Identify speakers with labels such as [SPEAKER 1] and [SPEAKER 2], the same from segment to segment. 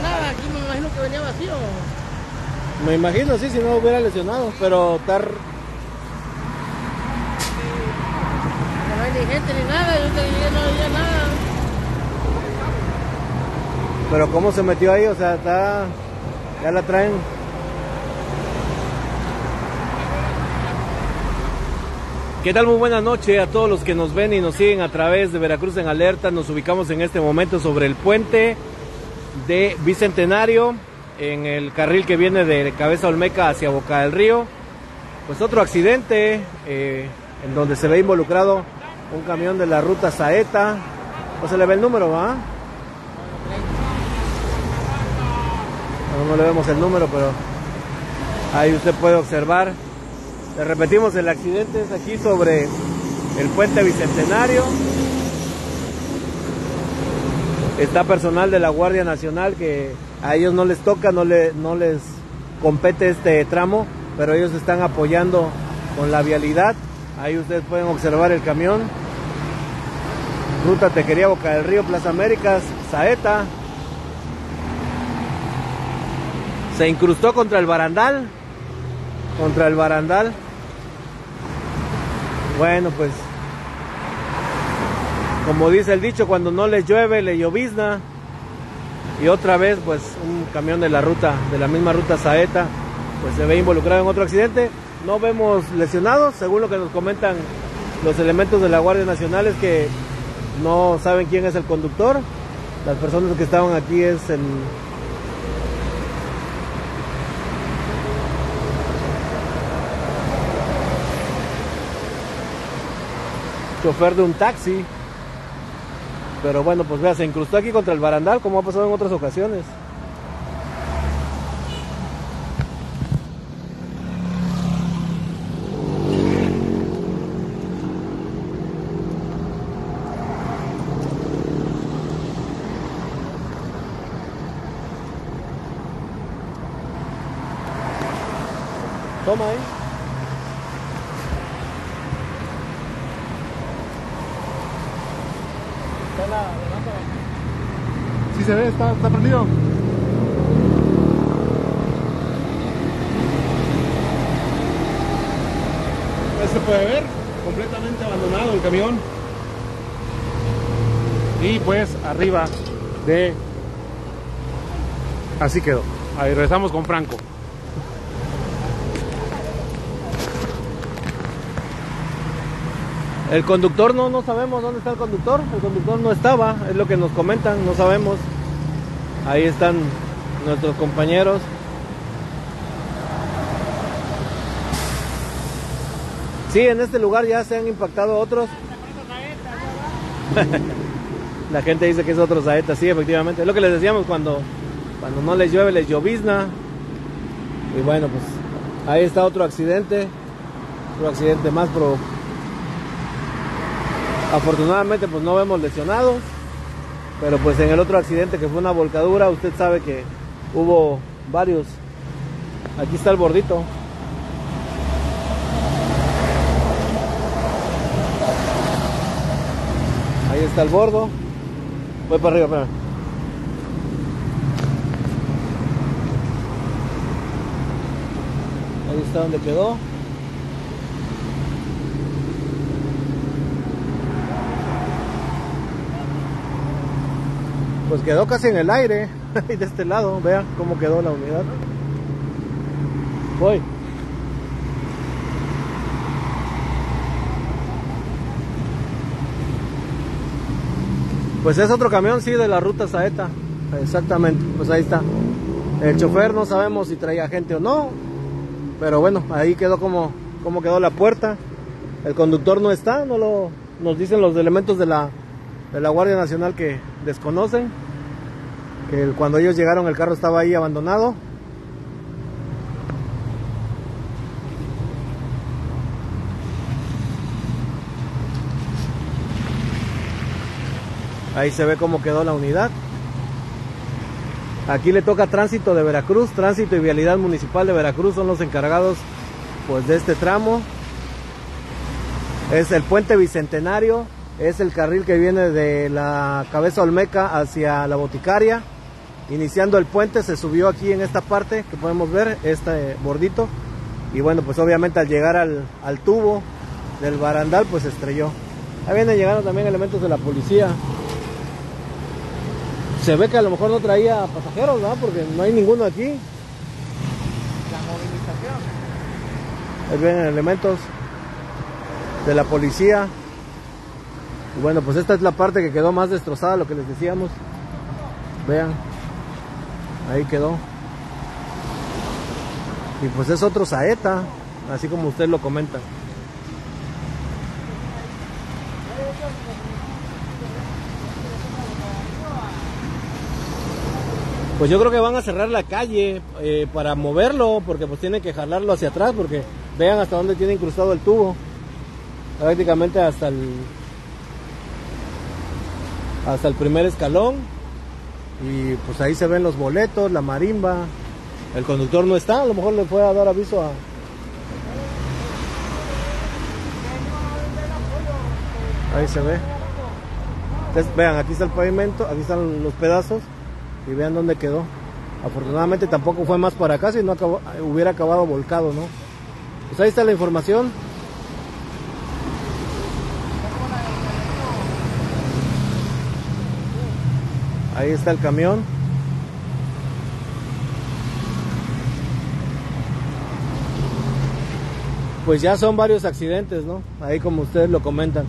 [SPEAKER 1] nada, aquí me imagino que venía vacío.
[SPEAKER 2] Me imagino, sí, si no hubiera lesionado, pero estar...
[SPEAKER 1] No hay ni gente ni nada, yo te dije no había nada.
[SPEAKER 2] Pero cómo se metió ahí, o sea, está... Ya la traen. ¿Qué tal? Muy buena noche a todos los que nos ven y nos siguen a través de Veracruz en Alerta. Nos ubicamos en este momento sobre el puente de Bicentenario, en el carril que viene de Cabeza Olmeca hacia Boca del Río. Pues otro accidente eh, en donde se ve involucrado un camión de la ruta Saeta. No se le ve el número, ¿va? No, no le vemos el número, pero ahí usted puede observar. Le repetimos, el accidente es aquí sobre el puente Bicentenario. Está personal de la Guardia Nacional que a ellos no les toca, no, le, no les compete este tramo, pero ellos están apoyando con la vialidad. Ahí ustedes pueden observar el camión. Ruta Tequería Boca del Río, Plaza Américas, Saeta. Se incrustó contra el barandal. Contra el barandal. Bueno, pues. Como dice el dicho, cuando no les llueve, le llovizna. Y otra vez, pues, un camión de la ruta, de la misma ruta Saeta, pues se ve involucrado en otro accidente. No vemos lesionados, según lo que nos comentan los elementos de la Guardia Nacional, es que no saben quién es el conductor. Las personas que estaban aquí es el chofer de un taxi. Pero bueno, pues vea, se incrustó aquí contra el barandal, como ha pasado en otras ocasiones. Toma ahí.
[SPEAKER 3] Sí se ve, está, está prendido. Ahí se puede ver, completamente abandonado el camión. Y pues arriba de... Así quedó. Ahí regresamos con Franco.
[SPEAKER 2] El conductor no, no sabemos dónde está el conductor. El conductor no estaba, es lo que nos comentan, no sabemos. Ahí están nuestros compañeros. Sí, en este lugar ya se han impactado otros. La gente dice que es otro saeta, sí, efectivamente. Es lo que les decíamos cuando, cuando no les llueve, les llovizna. Y bueno, pues ahí está otro accidente. Otro accidente más, pero Afortunadamente pues no vemos lesionados, pero pues en el otro accidente que fue una volcadura, usted sabe que hubo varios. Aquí está el bordito. Ahí está el bordo. Voy para arriba, espérame. Ahí está donde quedó. Pues quedó casi en el aire y de este lado vea cómo quedó la unidad. Voy. Pues es otro camión sí de la ruta Saeta. Exactamente pues ahí está. El chofer no sabemos si traía gente o no pero bueno ahí quedó como, como quedó la puerta. El conductor no está no lo nos dicen los elementos de la de la Guardia Nacional que desconocen cuando ellos llegaron el carro estaba ahí abandonado. Ahí se ve cómo quedó la unidad. Aquí le toca tránsito de Veracruz tránsito y vialidad municipal de Veracruz son los encargados pues de este tramo. Es el puente bicentenario es el carril que viene de la cabeza Olmeca hacia la boticaria. Iniciando el puente, se subió aquí en esta parte que podemos ver, este bordito. Y bueno, pues obviamente al llegar al, al tubo del barandal, pues estrelló. Ahí vienen llegando también elementos de la policía. Se ve que a lo mejor no traía pasajeros, ¿verdad? Porque no hay ninguno aquí.
[SPEAKER 1] La movilización.
[SPEAKER 2] Ahí vienen elementos de la policía. Y bueno, pues esta es la parte que quedó más destrozada, lo que les decíamos. Vean, ahí quedó. Y pues es otro saeta, así como usted lo comenta. Pues yo creo que van a cerrar la calle eh, para moverlo, porque pues tienen que jalarlo hacia atrás, porque vean hasta dónde tiene incrustado el tubo. Prácticamente hasta el hasta el primer escalón. Y pues ahí se ven los boletos, la marimba. El conductor no está, a lo mejor le fue a dar aviso a. Ahí se ve. Vean, aquí está el pavimento, aquí están los pedazos y vean dónde quedó. Afortunadamente tampoco fue más para acá, si no hubiera acabado volcado, ¿no? Pues ahí está la información. Ahí está el camión. Pues ya son varios accidentes, ¿no? Ahí como ustedes lo comentan.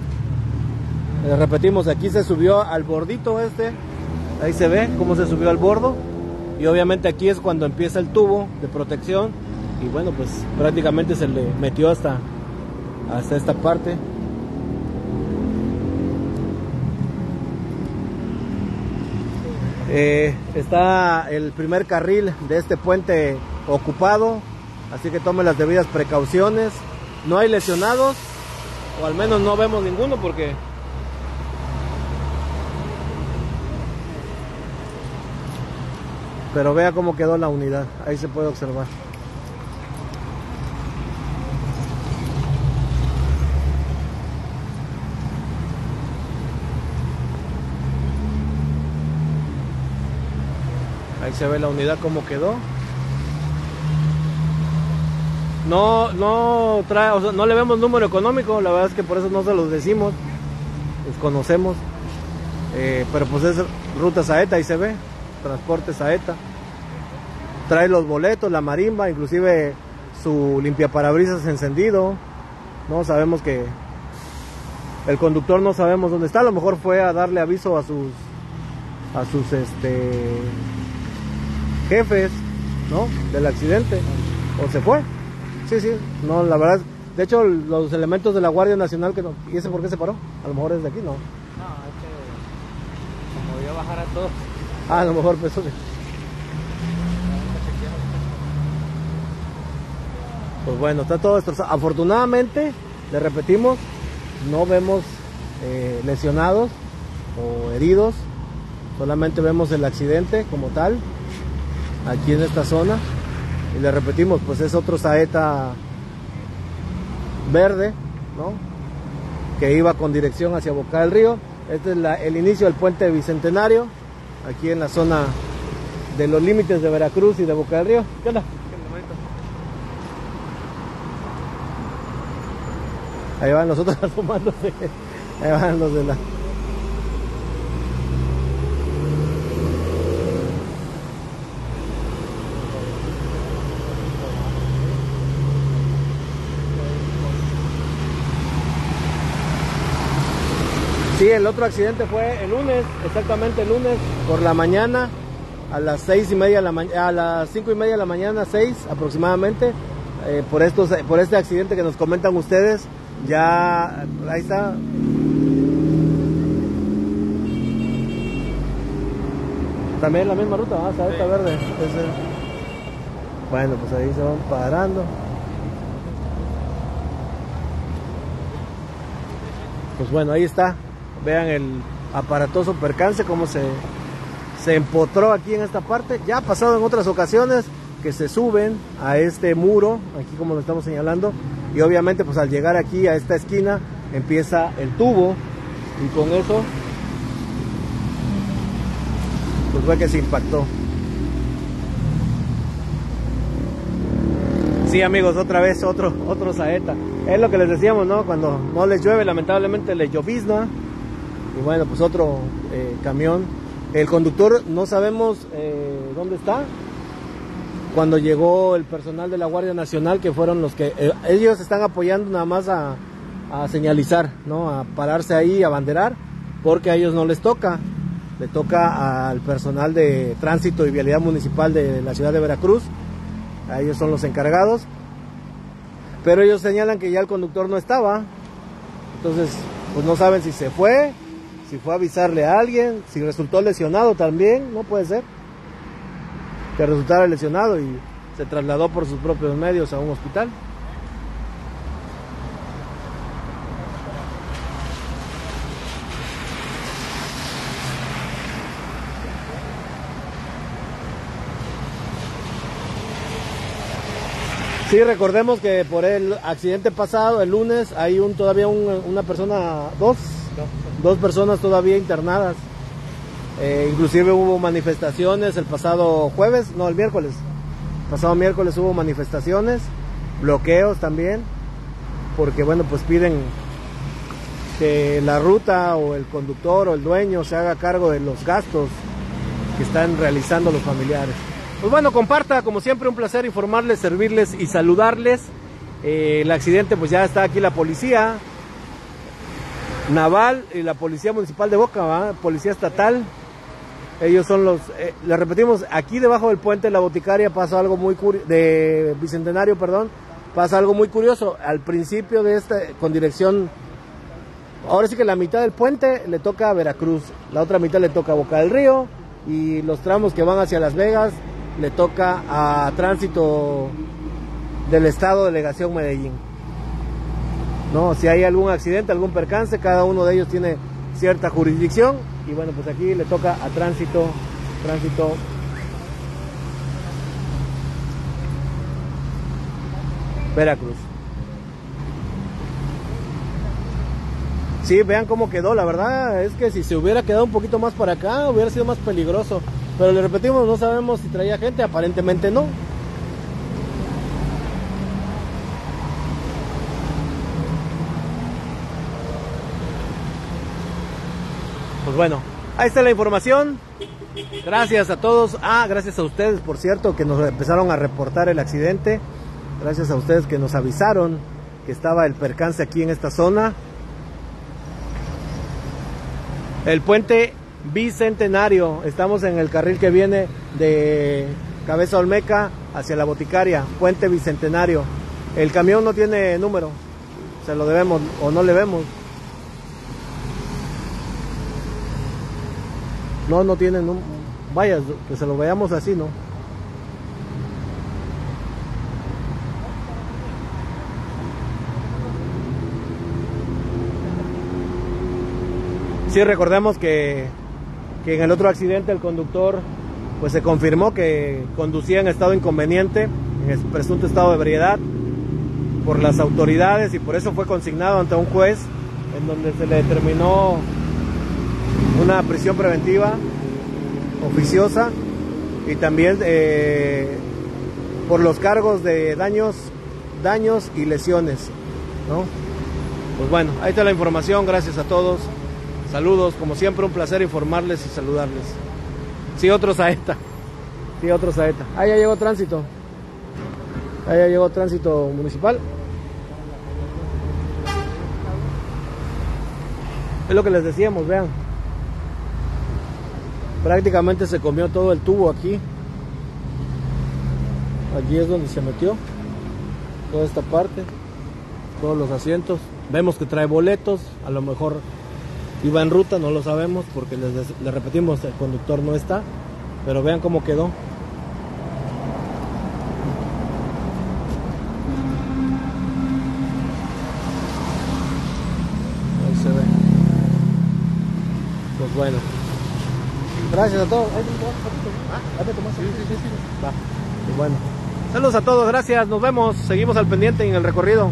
[SPEAKER 2] Eh, repetimos, aquí se subió al bordito este. Ahí se ve cómo se subió al bordo. Y obviamente aquí es cuando empieza el tubo de protección. Y bueno, pues prácticamente se le metió hasta, hasta esta parte. Eh, está el primer carril de este puente ocupado, así que tome las debidas precauciones. No hay lesionados, o al menos no vemos ninguno porque pero vea cómo quedó la unidad, ahí se puede observar. Se ve la unidad cómo quedó. No, no trae, o sea, no le vemos número económico, la verdad es que por eso no se los decimos, desconocemos. Eh, pero pues es ruta Saeta, ahí se ve, transporte Saeta. Trae los boletos, la marimba, inclusive su limpiaparabrisas encendido. No sabemos que el conductor no sabemos dónde está, a lo mejor fue a darle aviso a sus a sus este jefes, ¿no? Del accidente o se fue. Sí, sí, no, la verdad, de hecho los elementos de la Guardia Nacional que no, ¿y ese por qué se paró? A lo mejor es de aquí, ¿no?
[SPEAKER 1] No, es que como vio bajar a todos.
[SPEAKER 2] Ah, a lo mejor pues. Pues bueno, está todo destrozado. Afortunadamente, le repetimos, no vemos eh, lesionados o heridos. Solamente vemos el accidente como tal, aquí en esta zona. Y le repetimos, pues es otro saeta verde, ¿no? Que iba con dirección hacia Boca del Río. Este es el inicio del puente Bicentenario, aquí en la zona de los límites de Veracruz y de Boca del Río. ¿Qué onda? Ahí van los otros asomándose. Ahí van los de la. Sí, el otro accidente fue el lunes, exactamente el lunes, por la mañana, a las seis y media de la mañana, a las cinco y media de la mañana, seis aproximadamente, eh, por estos, por este accidente que nos comentan ustedes, ya ahí está. También la misma ruta. Saeta verde. Bueno, pues ahí se van parando. Pues bueno, ahí está. Vean el aparatoso percance, cómo se, se empotró aquí en esta parte. Ya ha pasado en otras ocasiones que se suben a este muro, aquí como lo estamos señalando, y obviamente pues al llegar aquí a esta esquina empieza el tubo y con eso pues fue que se impactó. Sí amigos, otra vez otro, otro saeta. Es lo que les decíamos, ¿no? Cuando no les llueve, lamentablemente les llovizna. Y bueno, pues otro eh, camión. El conductor no sabemos eh, dónde está. Cuando llegó el personal de la Guardia Nacional, que fueron los que eh, ellos están apoyando nada más a, a señalizar, ¿no? A pararse ahí, a banderar, porque a ellos no les toca. Le toca al personal de tránsito y vialidad municipal de la ciudad de Veracruz. A ellos son los encargados. Pero ellos señalan que ya el conductor no estaba. Entonces, pues no saben si se fue, si fue a avisarle a alguien, si resultó lesionado también, no puede ser. Que resultara lesionado y se trasladó por sus propios medios a un hospital. Sí, recordemos que por el accidente pasado, el lunes, hay un todavía un- una persona, dos, dos personas todavía internadas. Eh, inclusive hubo manifestaciones el pasado jueves, no, el miércoles. Pasado miércoles hubo manifestaciones, bloqueos también, porque bueno, pues piden que la ruta o el conductor o el dueño se haga cargo de los gastos que están realizando los familiares. Pues bueno, comparta, como siempre, un placer informarles, servirles y saludarles. Eh, el accidente, pues ya está aquí la policía naval y la policía municipal de Boca, policía estatal. Ellos son los, eh, les repetimos, aquí debajo del puente de la boticaria pasa algo muy curioso, de Bicentenario, perdón, pasa algo muy curioso. Al principio de esta, con dirección, ahora sí que la mitad del puente le toca a Veracruz, la otra mitad le toca a Boca del Río y los tramos que van hacia Las Vegas le toca a tránsito del estado delegación Medellín. No, si hay algún accidente, algún percance, cada uno de ellos tiene cierta jurisdicción y bueno, pues aquí le toca a tránsito, tránsito Veracruz. Sí, vean cómo quedó, la verdad es que si se hubiera quedado un poquito más para acá hubiera sido más peligroso. Pero le repetimos, no sabemos si traía gente, aparentemente no. Pues bueno, ahí está la información. Gracias a todos. Ah, gracias a ustedes, por cierto, que nos empezaron a reportar el accidente. Gracias a ustedes que nos avisaron que estaba el percance aquí en esta zona. El puente Bicentenario. Estamos en el carril que viene de Cabeza Olmeca hacia la Boticaria. Puente Bicentenario. El camión no tiene número. Se lo debemos o no le vemos. No, no tiene número. Vaya, que se lo veamos así, ¿no? Sí, recordemos que, que en el otro accidente el conductor pues se confirmó que conducía en estado inconveniente, en presunto estado de ebriedad por las autoridades y por eso fue consignado ante un juez en donde se le determinó una prisión preventiva oficiosa y también eh, por los cargos de daños, daños y lesiones, ¿no? Pues bueno, ahí está la información, gracias a todos. Saludos, como siempre un placer informarles y saludarles. Sí, otro saeta. Sí, otro saeta. Ahí ya llegó tránsito. Ahí ya llegó tránsito municipal. Es lo que les decíamos, vean. Prácticamente se comió todo el tubo aquí. Aquí es donde se metió. Toda esta parte. Todos los asientos. Vemos que trae boletos. A lo mejor iba en ruta, no lo sabemos porque les, les, repetimos, el conductor no está, pero vean cómo quedó. Ahí se ve. Pues bueno. Gracias a todos. Bueno. Saludos a todos, gracias, nos vemos, seguimos al pendiente en el recorrido.